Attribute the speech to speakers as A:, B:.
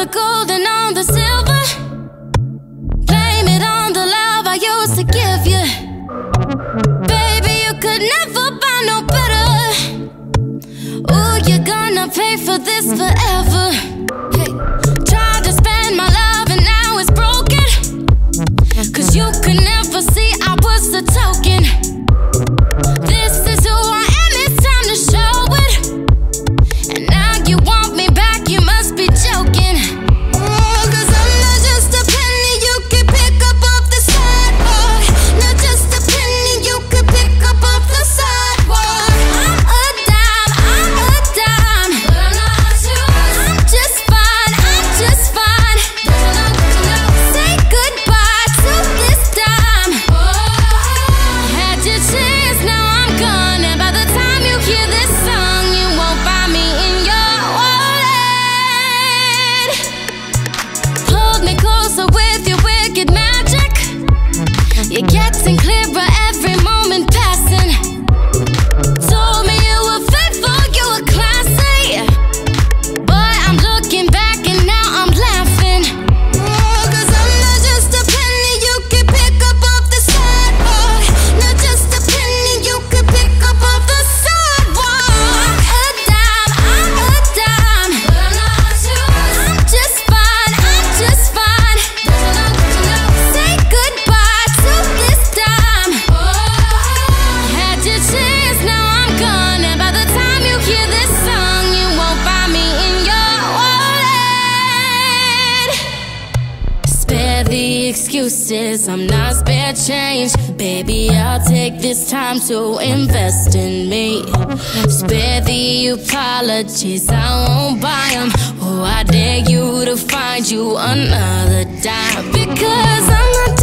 A: the gold and on the silver. Blame it on the love I used to give you. Baby, you could never buy no better. Ooh, you're gonna pay for this forever. Tried to spend my love and now it's broken. Cause you could never see I was the token. excuses, I'm not spare change. Baby, I'll take this time to invest in me. Spare the apologies, I won't buy them. Oh, I dare you to find you another dime. Because I'm not